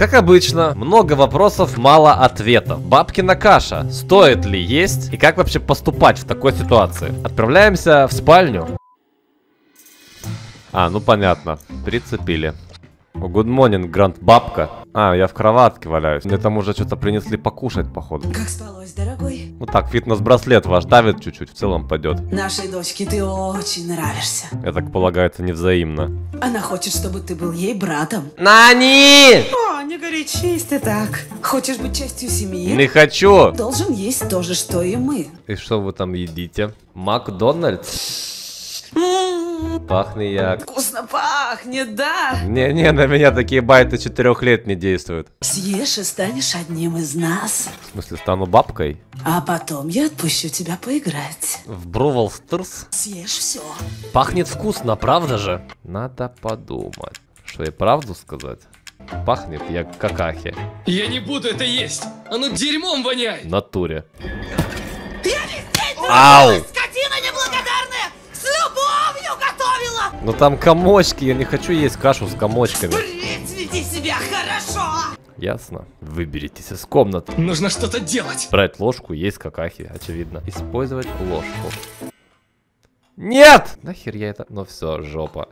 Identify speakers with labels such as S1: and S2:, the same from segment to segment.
S1: Как обычно, много вопросов, мало ответов. Бабкина каша. Стоит ли есть? И как вообще поступать в такой ситуации? Отправляемся в спальню. А, ну понятно. Прицепили. Good morning, Гранд Бабка. А, я в кроватке валяюсь. Мне там уже что-то принесли покушать, походу.
S2: Как спалось, дорогой?
S1: Ну так, фитнес-браслет ваш давит чуть-чуть, в целом пойдет.
S2: Нашей дочке ты очень нравишься.
S1: Я так полагаю, это невзаимно.
S2: Она хочет, чтобы ты был ей братом.
S1: Нани!
S2: О, горячись ты так. Хочешь быть частью семьи?
S1: Не хочу!
S2: Должен есть то же, что и мы.
S1: И что вы там едите? Макдональдс? Пахнет як.
S2: Вкусно пахнет, да?
S1: Не-не, на меня такие байты четырех лет не действуют.
S2: Съешь и станешь одним из нас.
S1: В смысле, стану бабкой?
S2: А потом я отпущу тебя поиграть.
S1: В Брувал Стерс?
S2: Съешь все.
S1: Пахнет вкусно, правда же? Надо подумать. Что, и правду сказать? Пахнет як какахи.
S3: Я не буду это есть! Оно дерьмом воняет!
S1: В натуре. Ау!
S2: Скотина неблагодарная! С любовью готовила!
S1: Ну там комочки, я не хочу есть кашу с комочками.
S2: Веди себя хорошо!
S1: Ясно. Выберитесь из комнаты.
S3: Нужно что-то делать!
S1: Брать ложку, есть какахи, очевидно. Использовать ложку. Нет! Нахер я это... Ну все, жопа.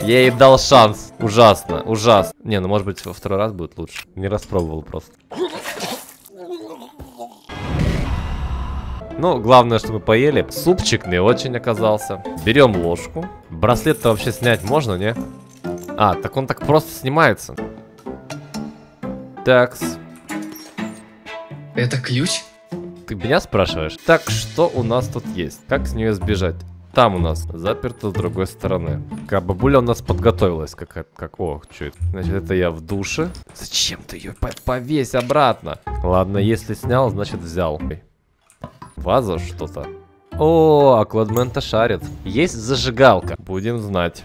S1: Я ей дал шанс. Ужасно, ужасно. Не, ну может быть во второй раз будет лучше. Не распробовал просто. Ну, главное, что мы поели. Супчик не очень оказался. Берем ложку. Браслет-то вообще снять можно, не? А, так он так просто снимается. Такс.
S3: Это ключ?
S1: Ты меня спрашиваешь? Так, что у нас тут есть? Как с нее сбежать? Там у нас заперто с другой стороны. Как бабуля у нас подготовилась. Как, как, о, это? Значит, это я в душе. Зачем ты ее по- повесь обратно? Ладно, если снял, значит взял. Ваза что-то. О, Акладмен-то шарит. Есть зажигалка. Будем знать.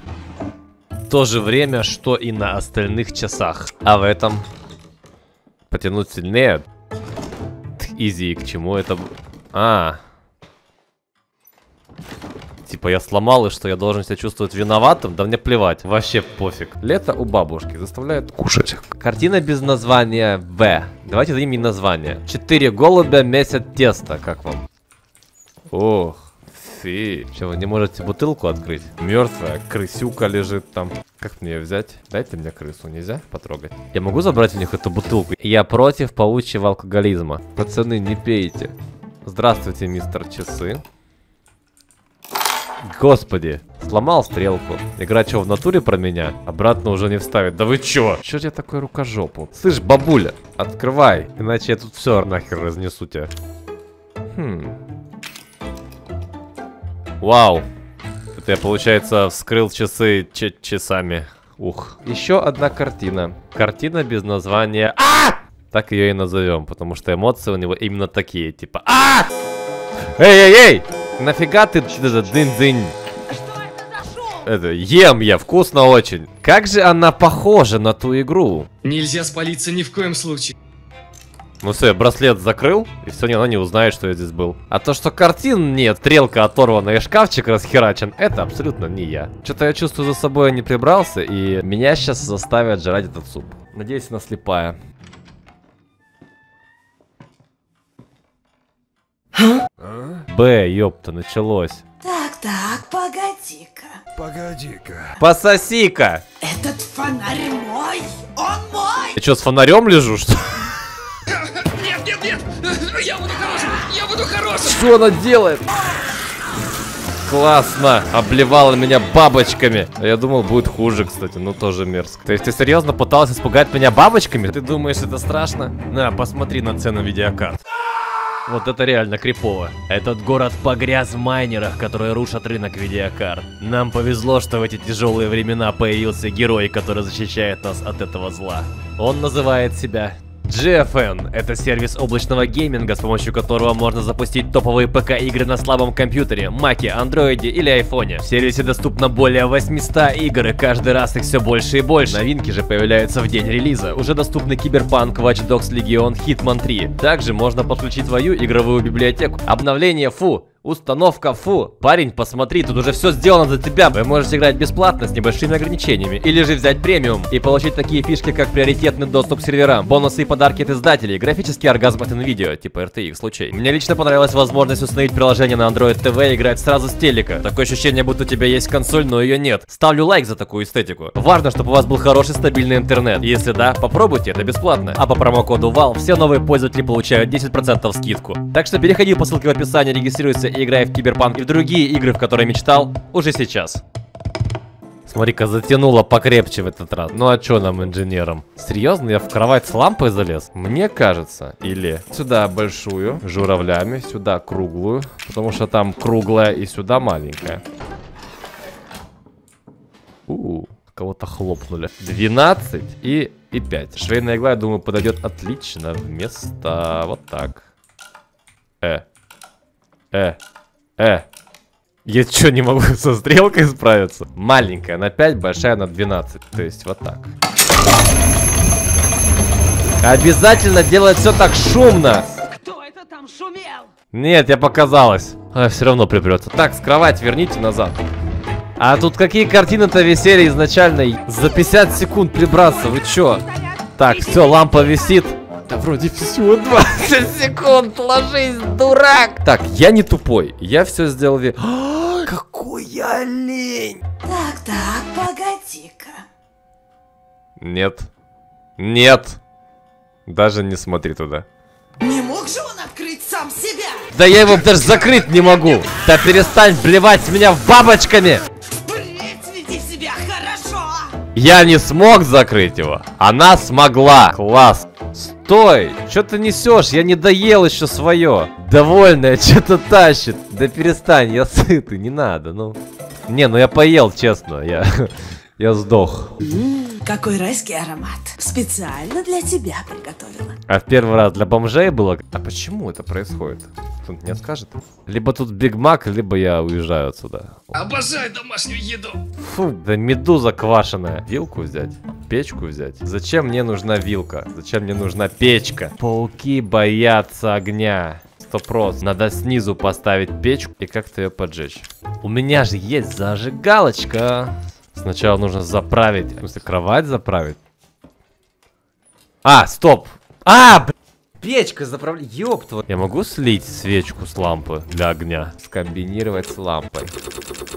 S1: То же время, что и на остальных часах. А в этом... Потянуть сильнее. Изи, к чему это... А. Типа я сломал, и что я должен себя чувствовать виноватым? Да мне плевать, вообще пофиг. Лето у бабушки заставляет кушать. Картина без названия В. Давайте дадим ей название. Четыре голубя месят тесто, как вам? Ох, фи. Че, вы не можете бутылку открыть? Мертвая крысюка лежит там. Как мне ее взять? Дайте мне крысу, нельзя потрогать? Я могу забрать у них эту бутылку? Я против паучьего алкоголизма. Пацаны, не пейте. Здравствуйте, мистер Часы. Господи, сломал стрелку. Игра что, в натуре про меня? Обратно уже не вставит. Да вы чё? Чё я такой рукожопу? Слышь, бабуля, открывай, иначе я тут все нахер разнесу тебя. Хм. Вау. Это я, получается, вскрыл часы часами. Ух. Еще одна картина. Картина без названия. А! Так ее и назовем, потому что эмоции у него именно такие, типа А! Эй-эй-эй! Нафига ты это дынь-дынь? Это, ем я, вкусно очень. Как же она похожа на ту игру?
S3: Нельзя спалиться ни в коем случае.
S1: Ну все, я браслет закрыл, и все, она не узнает, что я здесь был. А то, что картин нет, стрелка оторвана и шкафчик расхерачен, это абсолютно не я. Что-то я чувствую за собой не прибрался, и меня сейчас заставят жрать этот суп. Надеюсь, она слепая. Б, ёпта, началось.
S2: Так, так, погоди-ка.
S4: Погоди-ка.
S1: Пососи-ка!
S2: Этот фонарь мой! Он мой!
S1: Я что, с фонарем лежу, что
S3: Нет, нет, нет! Я буду хорошим! Я буду хорошим!
S1: Что она делает? Классно! Обливала меня бабочками. А Я думал, будет хуже, кстати, ну тоже мерзко. То есть ты серьезно пыталась испугать меня бабочками? Ты думаешь, это страшно? На, посмотри на цену видеокарт. Вот это реально крипово. Этот город погряз в майнерах, которые рушат рынок видеокарт. Нам повезло, что в эти тяжелые времена появился герой, который защищает нас от этого зла. Он называет себя GFN – это сервис облачного гейминга, с помощью которого можно запустить топовые ПК-игры на слабом компьютере, маке, андроиде или айфоне. В сервисе доступно более 800 игр, и каждый раз их все больше и больше. Новинки же появляются в день релиза. Уже доступны Киберпанк, Watch Dogs Legion, Hitman 3. Также можно подключить свою игровую библиотеку. Обновление, фу, Установка, фу. Парень, посмотри, тут уже все сделано за тебя. Вы можете играть бесплатно с небольшими ограничениями. Или же взять премиум и получить такие фишки, как приоритетный доступ к серверам, бонусы и подарки от издателей, графический оргазм от NVIDIA, типа RTX случай. Мне лично понравилась возможность установить приложение на Android TV и играть сразу с телека. Такое ощущение, будто у тебя есть консоль, но ее нет. Ставлю лайк за такую эстетику. Важно, чтобы у вас был хороший стабильный интернет. Если да, попробуйте, это бесплатно. А по промокоду VAL все новые пользователи получают 10% скидку. Так что переходи по ссылке в описании, регистрируйся и играй в Киберпанк и в другие игры, в которые мечтал, уже сейчас. Смотри-ка, затянуло покрепче в этот раз. Ну а чё нам, инженерам? Серьезно, я в кровать с лампой залез? Мне кажется. Или сюда большую, журавлями, сюда круглую. Потому что там круглая и сюда маленькая. У, кого-то хлопнули. 12 и, и 5. Швейная игла, я думаю, подойдет отлично вместо вот так. Э. Э. Э. Я что, не могу со стрелкой справиться? Маленькая на 5, большая на 12. То есть вот так. Обязательно делать все так шумно.
S3: Кто это там шумел?
S1: Нет, я показалось. А, все равно припрется. Так, с кровати верните назад. А тут какие картины-то висели изначально? За 50 секунд прибраться, вы чё? Так, все, лампа висит. Да вроде всего 20 секунд, ложись, дурак! Так, я не тупой, я все сделал ве... А, Какой я олень!
S2: Так, так, погоди-ка.
S1: Нет. Нет. Даже не смотри туда.
S2: Не мог же он открыть сам себя?
S1: Да я его даже закрыть не могу! Да перестань блевать с меня бабочками!
S2: Впредь веди себя хорошо.
S1: Я не смог закрыть его. Она смогла. Класс. Стой! Что ты несешь? Я не доел еще свое. Довольная, что-то тащит. Да перестань, я сытый, не надо, ну. Не, ну я поел, честно. Я, я сдох.
S2: Какой райский аромат. Специально для тебя приготовила.
S1: А в первый раз для бомжей было. А почему это происходит? Кто-нибудь мне скажет? Либо тут Биг Мак, либо я уезжаю отсюда.
S3: Обожаю домашнюю еду.
S1: Фу, да медуза квашеная. Вилку взять? Печку взять? Зачем мне нужна вилка? Зачем мне нужна печка? Пауки боятся огня. Стопрос. Надо снизу поставить печку и как-то ее поджечь. У меня же есть зажигалочка. Сначала нужно заправить. В смысле, кровать заправить? А, стоп. А, б- Печка заправля... Ёб твою. Я могу слить свечку с лампы для огня? Скомбинировать с лампой.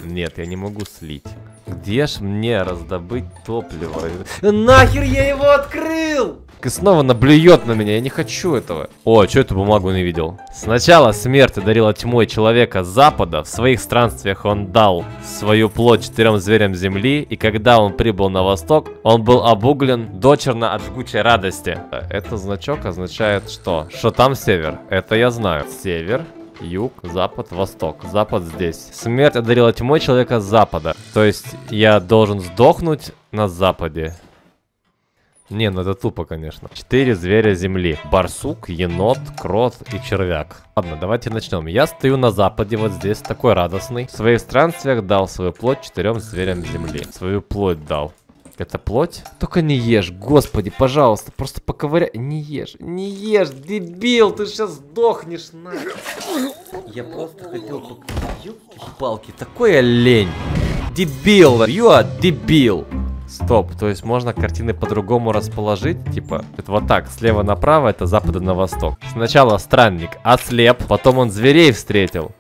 S1: Нет, я не могу слить. Где ж мне раздобыть топливо? Нахер я его открыл? И снова наблюет на меня, я не хочу этого. О, что эту бумагу не видел? Сначала смерть одарила тьмой человека запада. В своих странствиях он дал свою плоть четырем зверям земли. И когда он прибыл на восток, он был обуглен дочерно от жгучей радости. Это значок означает что? Что там север? Это я знаю. Север, Юг, запад, восток. Запад здесь. Смерть одарила тьмой человека с запада. То есть я должен сдохнуть на западе. Не, ну это тупо, конечно. Четыре зверя земли. Барсук, енот, крот и червяк. Ладно, давайте начнем. Я стою на западе, вот здесь, такой радостный. В своих странствиях дал свою плоть четырем зверям земли. Свою плоть дал. Это плоть? Только не ешь, господи, пожалуйста, просто поковыряй. Не ешь, не ешь, дебил, ты сейчас сдохнешь на. Я просто хотел пок- Ёлки-палки, такой олень. Дебил, you дебил. Стоп, то есть можно картины по-другому расположить? Типа, это вот так, слева направо, это запада на восток. Сначала странник ослеп, потом он зверей встретил,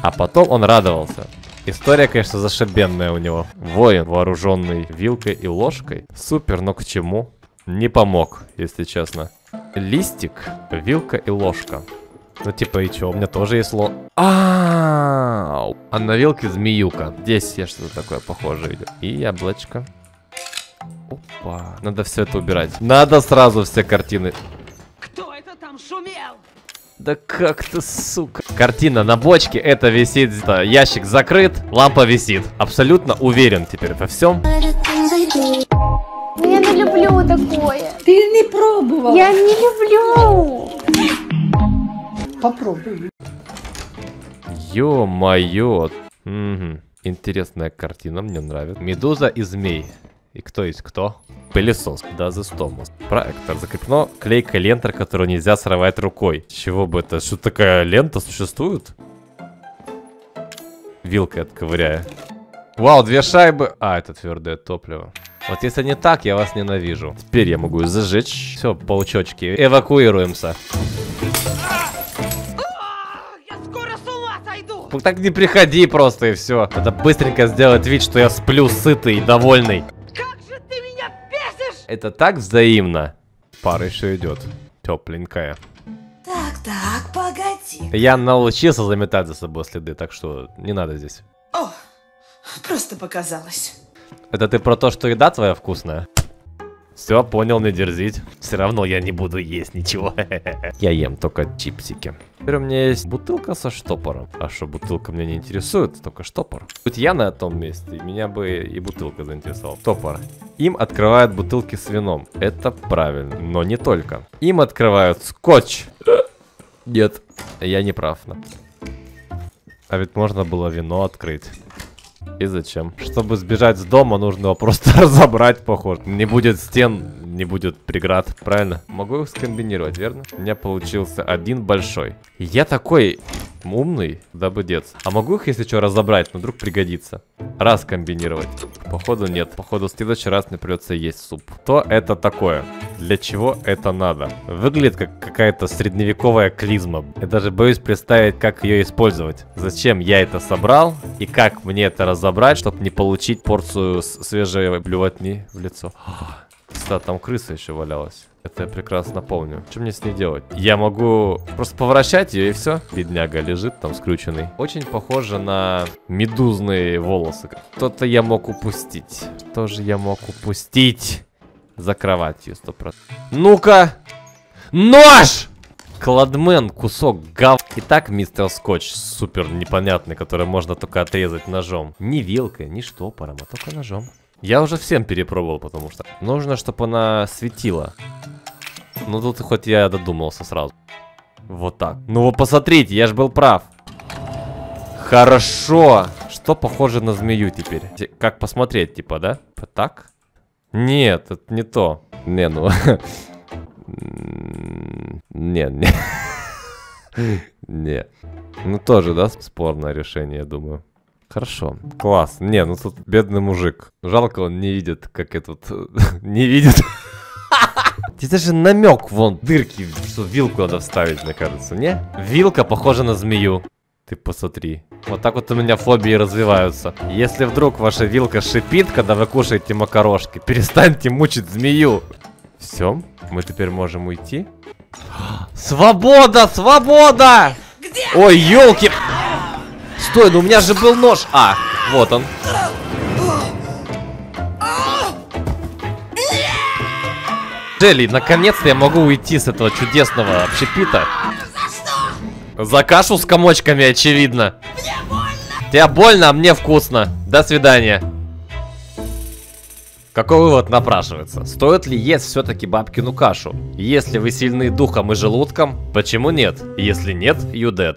S1: а потом он радовался. История, конечно, зашибенная у него. Воин, вооруженный вилкой и ложкой. Супер, но к чему? Не помог, если честно. Листик, вилка и ложка. Ну типа и чё, у меня тоже есть ло... А, а на вилке змеюка. Здесь я что-то такое похожее видел. И яблочко. Опа. Надо все это убирать. Надо сразу все картины.
S3: Кто это там шумел?
S1: Да как ты, сука. Картина на бочке, это висит, это, ящик закрыт, лампа висит. Абсолютно уверен теперь во всем.
S4: Я не люблю такое.
S2: Ты не пробовал.
S4: Я не люблю.
S2: Попробуй.
S1: Ё-моё. Мгм. Интересная картина, мне нравится. Медуза и змей. И кто есть кто? Пылесос, да, за стомус. Проектор. Закреплено клейкая лента, которую нельзя срывать рукой. С Чего бы это? Что такая лента существует? вилкой отковыряю. Вау, две шайбы. А, это твердое топливо. Вот если не так, я вас ненавижу. Теперь я могу зажечь. Все, полчочки. Эвакуируемся. Так не приходи просто и все. Надо быстренько сделать вид, что я сплю сытый и довольный. Это так взаимно. Пара еще идет. Тепленькая.
S2: Так, так, погоди.
S1: Я научился заметать за собой следы, так что не надо здесь.
S2: О, просто показалось.
S1: Это ты про то, что еда твоя вкусная? Все, понял, не дерзить. Все равно я не буду есть ничего. Я ем только чипсики. Теперь у меня есть бутылка со штопором. А что, бутылка меня не интересует, только штопор. Тут я на этом месте, меня бы и бутылка заинтересовала. Штопор. Им открывают бутылки с вином. Это правильно, но не только. Им открывают скотч. Нет, я не прав. А ведь можно было вино открыть. И зачем? Чтобы сбежать с дома, нужно его просто разобрать, похоже. Не будет стен, не будет преград, правильно? Могу их скомбинировать, верно? У меня получился один большой. Я такой умный, дабы деться. А могу их, если что, разобрать, но вдруг пригодится. Раз комбинировать. Походу нет. Походу в следующий раз мне придется есть суп. Что это такое? Для чего это надо? Выглядит как какая-то средневековая клизма. Я даже боюсь представить, как ее использовать. Зачем я это собрал и как мне это разобрать, чтобы не получить порцию свежей блювотни в лицо. Да, там крыса еще валялась. Это я прекрасно помню. Что мне с ней делать? Я могу просто поворачивать ее и все. Бедняга лежит там скрюченный. Очень похоже на медузные волосы. Что-то я мог упустить. Что же я мог упустить? За кроватью 100%. Ну-ка! Нож! Кладмен, кусок гав. Итак, мистер Скотч, супер непонятный, который можно только отрезать ножом. Не вилкой, не штопором, а только ножом. Я уже всем перепробовал, потому что нужно, чтобы она светила. Ну тут хоть я додумался сразу. Вот так. Ну вы посмотрите, я же был прав. Хорошо. Что похоже на змею теперь? Те- Как посмотреть, типа, да? Так? Нет, это не то. Не, ну... Не, не. Не. Ну тоже, да, спорное решение, я думаю. Хорошо. Класс. Не, ну тут бедный мужик. Жалко, он не видит, как этот... Не видит. Здесь даже намек, вон, дырки, что вилку надо вставить, мне кажется, не? Вилка похожа на змею. Ты посмотри. Вот так вот у меня фобии развиваются. Если вдруг ваша вилка шипит, когда вы кушаете макарошки, перестаньте мучить змею. Все, мы теперь можем уйти. Свобода, свобода! Ой, елки! Стой, ну у меня же был нож. А, вот он. Джелли, наконец-то я могу уйти с этого чудесного общепита. За кашу с комочками, очевидно. Мне больно. Тебе больно, а мне вкусно. До свидания. Какой вывод напрашивается? Стоит ли есть все-таки бабкину кашу? Если вы сильны духом и желудком, почему нет? Если нет, you dead.